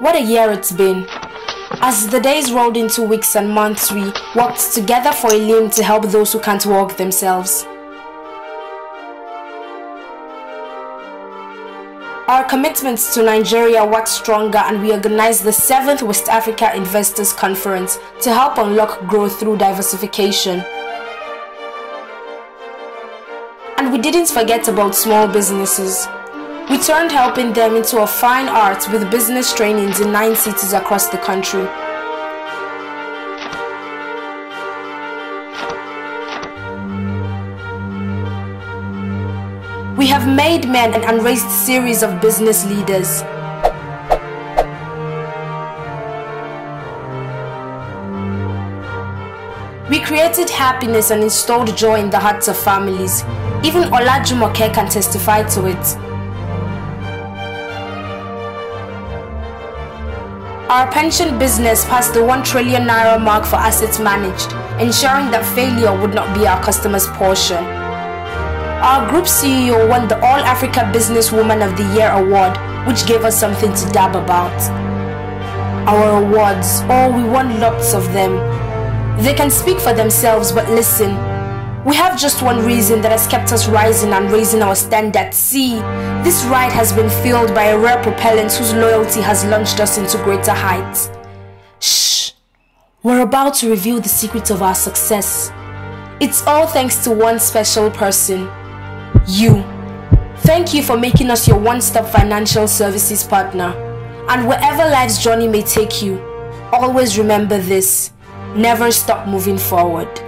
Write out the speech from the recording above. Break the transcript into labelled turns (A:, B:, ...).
A: What a year it's been. As the days rolled into weeks and months, we worked together for a limb to help those who can't walk themselves. Our commitments to Nigeria waxed stronger and we organized the 7th West Africa Investors Conference to help unlock growth through diversification. And we didn't forget about small businesses. We turned helping them into a fine art with business trainings in nine cities across the country. We have made men and raised series of business leaders. We created happiness and installed joy in the hearts of families. Even Olajumoke can testify to it. Our pension business passed the 1 trillion naira mark for assets managed, ensuring that failure would not be our customers' portion. Our group CEO won the All Africa Businesswoman of the Year award, which gave us something to dab about. Our awards, oh, we won lots of them. They can speak for themselves, but listen, we have just one reason that has kept us rising and raising our standards. See, this ride has been fueled by a rare propellant whose loyalty has launched us into greater heights. Shh! We're about to reveal the secret of our success. It's all thanks to one special person. You. Thank you for making us your one-stop financial services partner. And wherever life's journey may take you, always remember this. Never stop moving forward.